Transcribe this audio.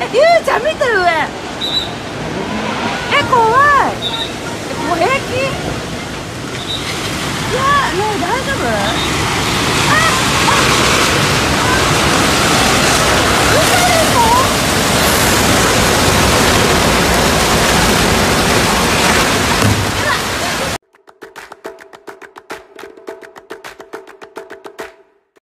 えゆうちゃん見て上。え怖い。え平気？いやね大丈夫？